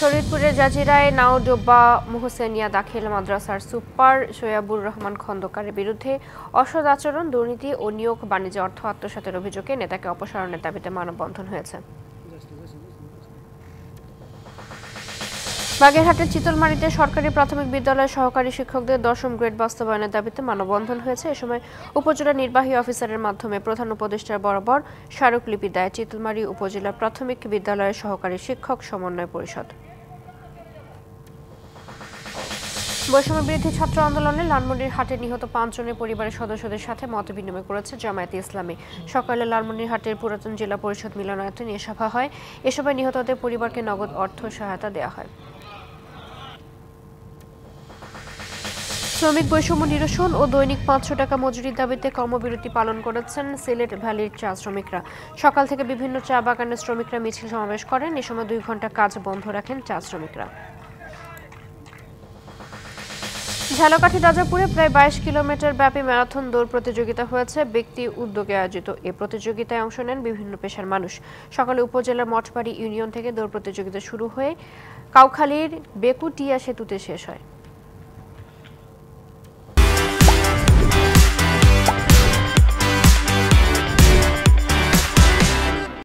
শরীরপুরের জাজিরায় নাওডোবা মোহসেনিয়া দাখিল মাদ্রাসার সুপার সৈয়াবুর রহমান খন্দকারের বিরুদ্ধে অসদ আচরণ, দুর্নীতি ও নিয়োগ বাণিজ্য অর্থ আত্মসাতের অভিযোগে নেতাকে অপসারণের দাবিতে মানববন্ধন হয়েছে। বাগেরহাটের চিতলমারিতে সরকারি প্রাথমিক বিদ্যালয়ের সহকারী শিক্ষকদের দশম গ্রেড বাস্তবায়নের দাবিতে মানববন্ধন হয়েছে। এ সময় উপজেলা নির্বাহী অফিসারের মাধ্যমে প্রধান উপদেষ্টার বরাবর স্মারকলিপি দেয় চিতলমারী উপজেলা প্রাথমিক বিদ্যালয়ের সহকারী শিক্ষক সমন্বয় পরিষদ। বৈষম্য বিরোধী ছাত্র আন্দোলনে লালমনির হাটে নিহত পাঁচজনের পরিবারের সদস্যদের সাথে মত বিনিময় করেছে জামায়াতে ইসলামী। সকালে লালমনির হাটের পুরাতন জেলা পরিষদ মিলনায়তনে এ সভা হয়। এ সভায় নিহতদের পরিবারকে নগদ অর্থ সহায়তা দেওয়া হয়। শ্রমিক বৈষম্য নিরসন ও দৈনিক পাঁচশো টাকা মজুরির দাবিতে কর্মবিরতি পালন করেছেন সিলেট ভ্যালির চা শ্রমিকরা। সকাল থেকে বিভিন্ন চা বাগানের শ্রমিকরা মিছিল সমাবেশ করেন। এ সময় দুই ঘণ্টা কাজ বন্ধ রাখেন চা শ্রমিকরা। ঝালকাঠি রাজাপুরে প্রায় বাইশ কিলোমিটার ব্যাপী ম্যারাথন দৌড় প্রতিযোগিতা হয়েছে। ব্যক্তি উদ্যোগে আয়োজিত এ প্রতিযোগিতায় অংশ নেন বিভিন্ন পেশার মানুষ। সকালে উপজেলার মঠবাড়ি ইউনিয়ন থেকে দৌড় প্রতিযোগিতা শুরু হয়ে কাউখালীর বেকুটিয়া সেতুতে শেষ হয়।